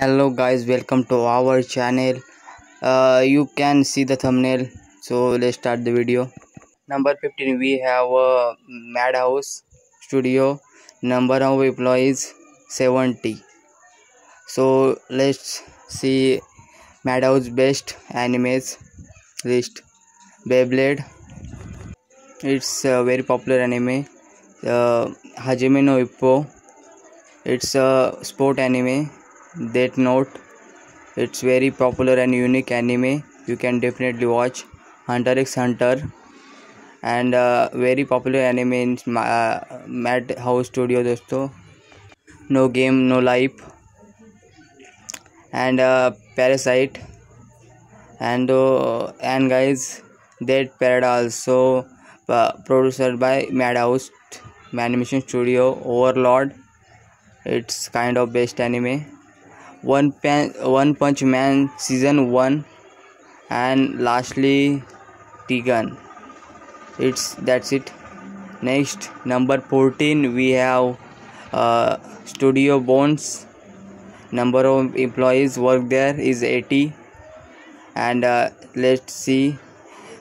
hello guys welcome to our channel. Uh, you can see the thumbnail. So let's start the video. Number 15 we have a madhouse studio. Number of employees 70 so let's see madhouse best animes list. Beyblade it's a very popular anime. Uh, hajime no ippo it's a sport anime Death Note it's very popular and unique anime. You can definitely watch. Hunter x hunter. And uh, very popular anime in uh, mad house studio dosto. No game no life. And uh, Parasyte. And uh, and guys that paradise also uh, produced by madhouse animation studio overlord. It's kind of best anime one pan one punch man season 1 and lastly tegan. It's that's it. Next number 14 we have uh, studio bones. Number of employees work there is 80 and uh, let's see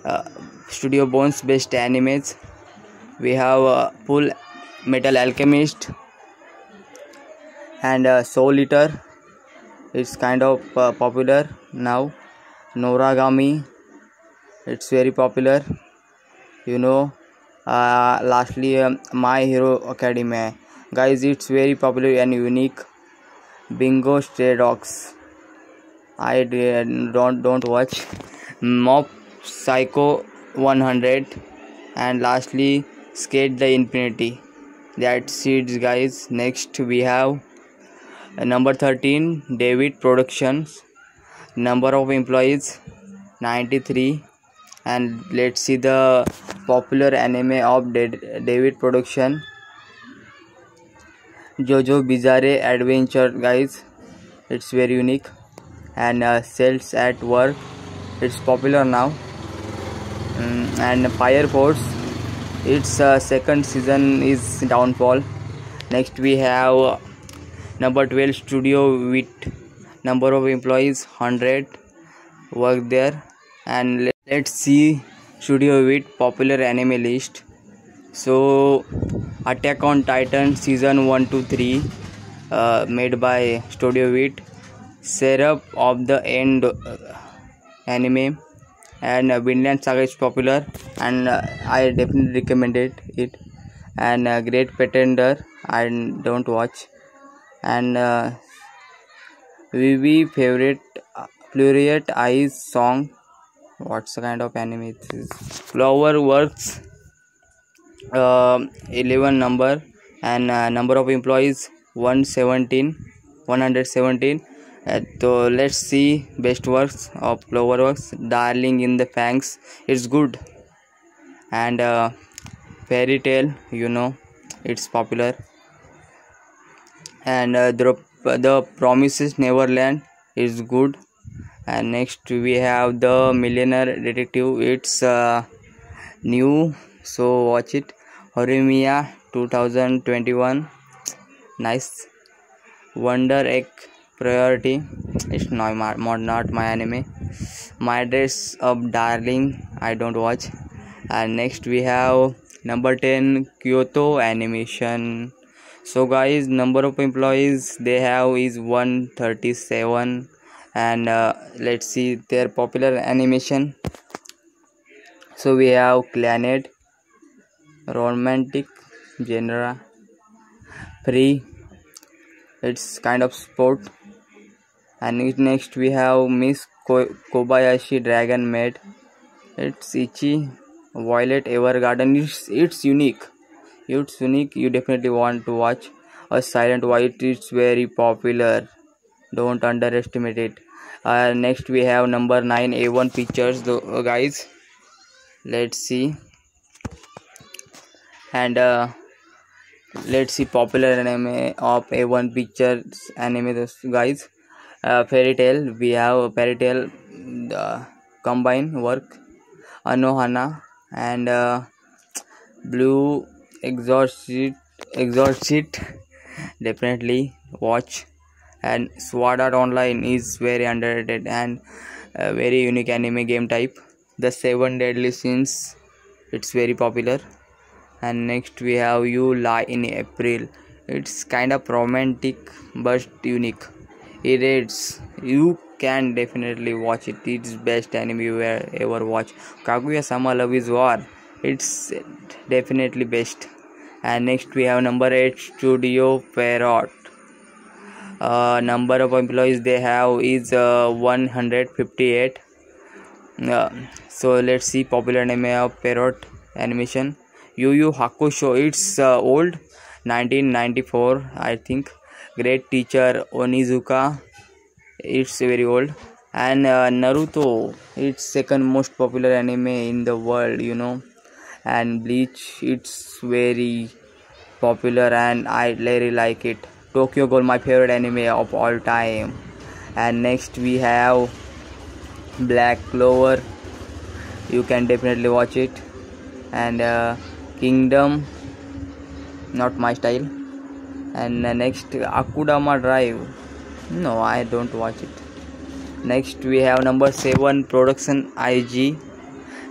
uh, studio bones best animes. We have uh, full metal alchemist. And uh, soul eater it's kind of uh, popular now. Noragami it's very popular. You know uh, lastly um, my hero academia guys it's very popular and unique. Bungo stray dogs. I don't don't watch. Mob psycho 100 and lastly skate the infinity. That's it guys. Next we have number 13 david productions. Number of employees 93 and let's see the popular anime of david production. Jojo bizarre adventure guys. It's very unique. And uh, cells at work. It's popular now. Mm, and fire force. Its uh, second season is downfall. Next we have number 12 studio wit number of employees 100 work there. And let's see studio wit popular anime list. So attack on titan season 1 to 3 uh, made by studio wit seraph of the end uh, anime. And uh, vinland saga is popular and uh, i definitely recommended it. And uh, great pretender i don't watch and uh, Vivy Fluorite uh, Eyes song. What's the kind of anime it is? CloverWorks uh, 11 number. And uh, number of employees 117 117 uh, so let's see best works of CloverWorks. Darling in the Franxx it's good. And uh, fairy tail you know it's popular and uh, the, the promises neverland is good. And next we have the millionaire detective. It's uh, new. So watch it. Horimiya 2021 nice. Wonder egg priority. It's not my, not my anime. My dress of darling. I don't watch. And next we have number 10 kyoto animation so guys number of employees they have is 137 and uh, let's see their popular animation. So we have Clannad romantic genre free. It's kind of sport. And next we have miss kobayashi dragon maid. It's ichi violet evergarden. It's it's unique it's unique. You definitely want to watch a silent white. It's very popular. Don't underestimate it. Uh, next we have number 9 a1 pictures though uh, guys. Let's see. And uh, let's see popular anime of a1 pictures anime those guys. Uh, fairy tail. We have fairy tail uh, combine work. Anohana and uh, blue exorcist exorcist definitely watch. And sword art online is very underrated and very unique anime game type. The seven deadly sins it's very popular. And next we have you lie in april. It's kind of romantic but unique. It is you can definitely watch it. It's best anime you ever watch. Kaguya sama love is war it's definitely best. And next we have number 8 studio Pierrot uh, number of employees they have is uh, 158 uh, so let's see popular anime of Pierrot animation. Yu Yu Hakusho it's uh, old 1994 I think. Great teacher Onizuka it's very old. And uh, naruto it's second most popular anime in the world you know and bleach. It's very popular and i really like it. Tokyo ghoul my favorite anime of all time. And next we have black clover. You can definitely watch it. And uh, kingdom. Not my style. And uh, next akudama drive. No i don't watch it. Next we have number 7 production ig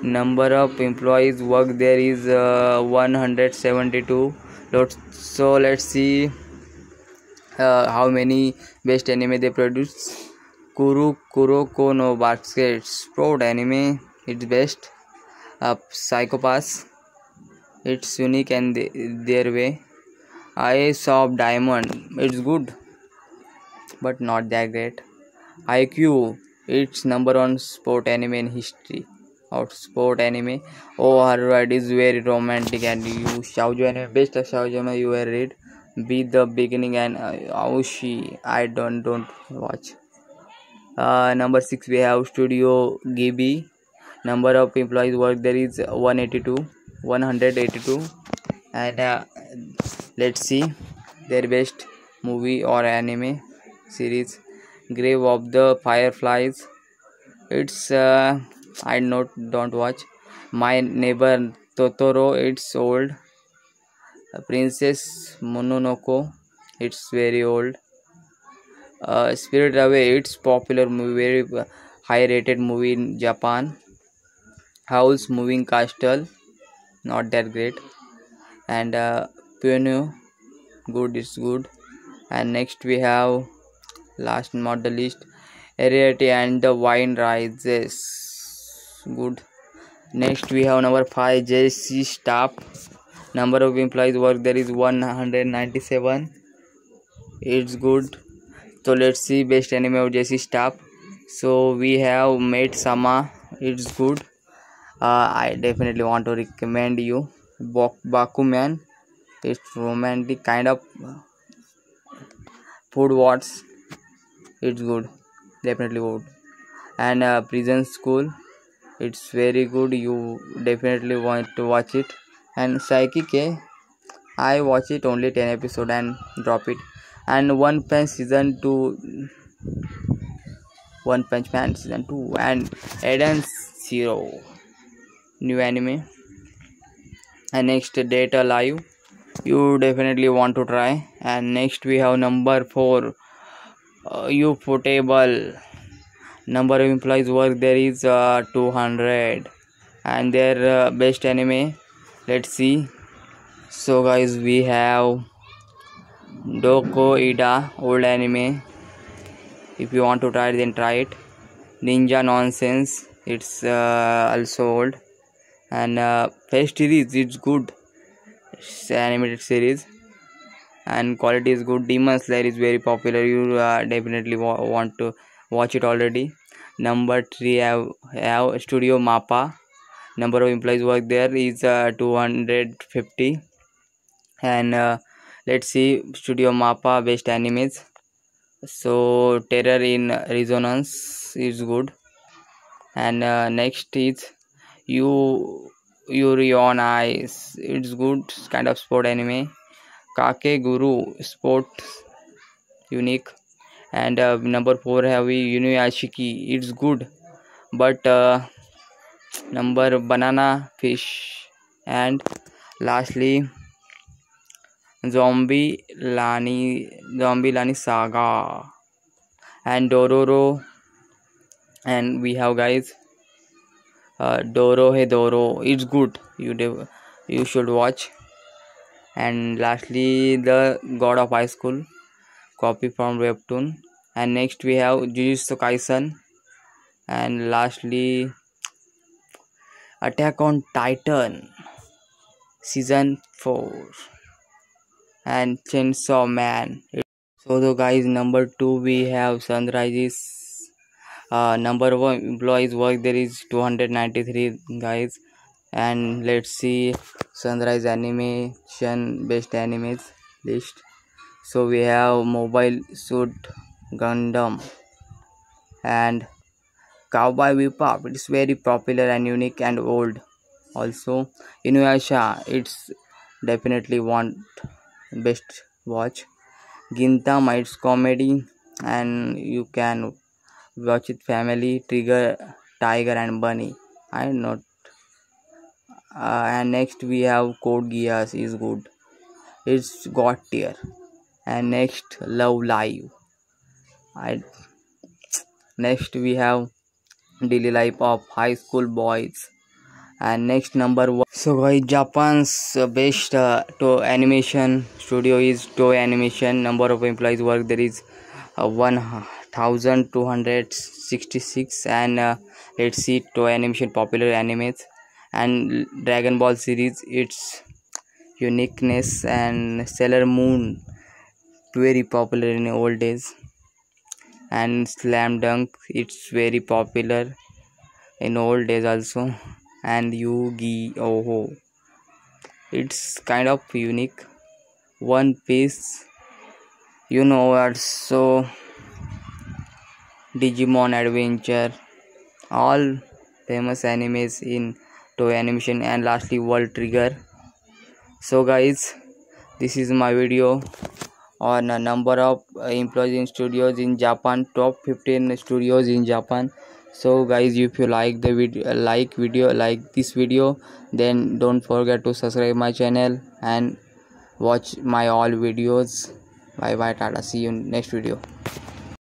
number of employees work there is uh, 172 so let's see uh, how many best anime they produce. Kuru kuroko no basket sport anime it's best. Uh, psycho-pass it's unique and their way. Ace of diamond it's good but not that great. iq its number one sport anime in history. Of sport anime. Oh, her word is very romantic and you shoujo anime best shoujo you ever read. Be the beginning and uh, Aoshi. I don't don't watch. Uh, number six we have Studio Ghibli. Number of employees work there is 182, 182, and uh, let's see their best movie or anime series grave of the fireflies it's uh, i not don't watch. My neighbor totoro it's old. Princess mononoke it's very old. Uh, spirit away it's popular movie very high rated movie in japan. Howl's moving castle not that great. And uh, good it's good. And next we have last not the least Arrietty and the wind rises good. Next we have number 5 JC staff. Number of employees work there is 197 it's good. So let's see best anime of JC staff. So we have Maid Sama. It's good. Uh, I definitely want to recommend you. Bakuman it's romantic kind of food wars it's good. Definitely good. And uh, prison school it's very good. You definitely want to watch it. And psychic i watch it only 10 episode and drop it. And one punch season 2 one punch man season 2 and eden zero new anime. And next date a live you definitely want to try. And next we have number 4 uh, Ufotable number of employees work there is uh, 200 and their uh, best anime let's see. So guys we have doko ida old anime if you want to try it then try it. Ninja nonsense it's uh, also old. And uh, fate series it's good. It's animated series. And quality is good. Demon slayer is very popular. You uh, definitely wa want to watch it already number three have, have studio mappa. Number of employees work there is uh, 250 and uh, let's see studio mappa best animes. So terror in resonance is good. And uh, next is you yuri on ice it's good kind of sport anime. Kakegurui Sports unique and uh, number 4 have we Inuyashiki it's good. But uh, number banana fish. And lastly zombie lani zombie lani saga. And dororo. And we have guys uh, doro hey doro. It's good. You you should watch. And lastly the god of high school copy from webtoon. And next we have jujutsu kaisen. And lastly attack on titan season 4 and chainsaw man. So the guys number two we have sunrises. Uh, number one employees work there is 293 guys. And let's see sunrise animation best animes list so we have mobile suit gundam and cowboy bebop. It's very popular and unique and old also. Inuyasha it's definitely want best watch. Gintama it's comedy and you can watch it family trigger tiger and bunny. I not uh, and next we have code geass is good. It's got tier and next love live I next we have daily life of high school boys. And next number one. So guys japan's best uh, to animation studio is toei animation. Number of employees work there is uh, 1266 and uh, let's see toei animation popular animes. And dragon ball series its uniqueness and sailor moon very popular in old days. And slam dunk it's very popular in old days also. And yu-gi-oh! It's kind of unique. One piece you know also digimon adventure all famous animes in toei animation and lastly world trigger. So guys this is my video on a number of uh, employees in studios in japan top 15 studios in japan. So guys if you like the video uh, like video like this video then don't forget to subscribe my channel and watch my all videos. Bye bye tata. See you next video